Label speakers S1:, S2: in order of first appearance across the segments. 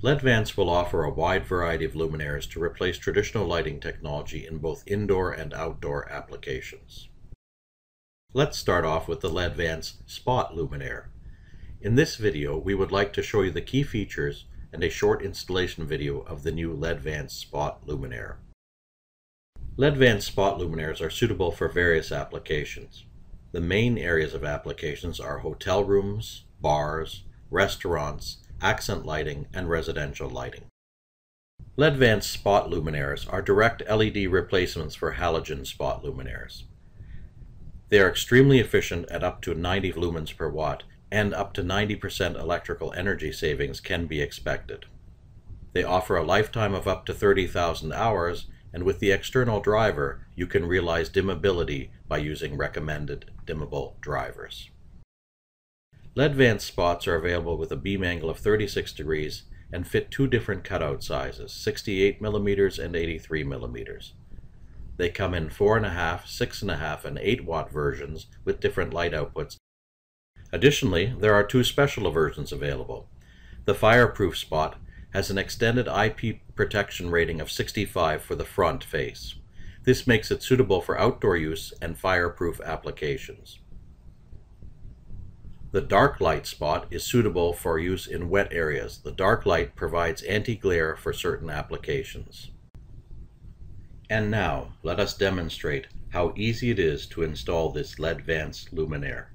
S1: LEDVANCE will offer a wide variety of luminaires to replace traditional lighting technology in both indoor and outdoor applications. Let's start off with the LEDVANCE Spot Luminaire. In this video, we would like to show you the key features and a short installation video of the new LEDVANCE Spot Luminaire. LEDVANCE Spot Luminaires are suitable for various applications. The main areas of applications are hotel rooms, bars, restaurants, accent lighting, and residential lighting. LEDVANCE spot luminaires are direct LED replacements for halogen spot luminaires. They are extremely efficient at up to 90 lumens per watt, and up to 90% electrical energy savings can be expected. They offer a lifetime of up to 30,000 hours, and with the external driver, you can realize dimmability by using recommended dimmable drivers. LEDVANCE spots are available with a beam angle of 36 degrees and fit two different cutout sizes, 68 millimeters and 83 millimeters. They come in 4.5, 6.5, and 8 watt versions with different light outputs. Additionally, there are two special versions available. The Fireproof spot has an extended IP protection rating of 65 for the front face. This makes it suitable for outdoor use and fireproof applications. The dark light spot is suitable for use in wet areas. The dark light provides anti-glare for certain applications. And now, let us demonstrate how easy it is to install this LEDVANCE luminaire.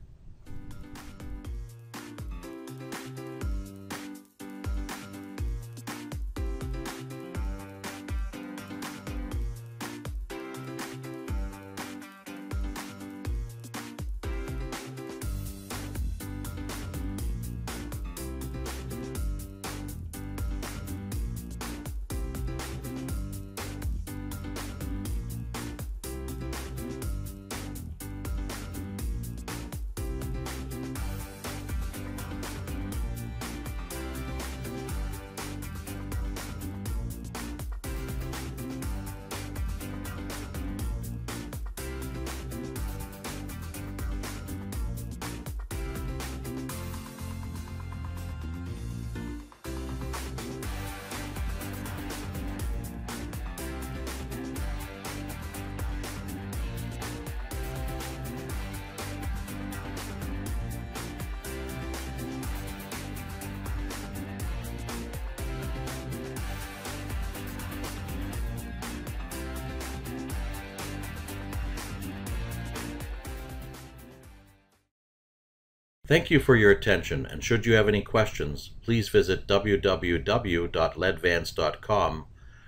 S1: Thank you for your attention, and should you have any questions, please visit www.ledvance.com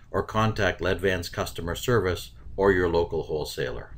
S1: or contact LEDVANCE customer service or your local wholesaler.